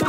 you